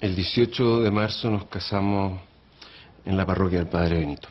El 18 de marzo nos casamos en la parroquia del Padre Benito.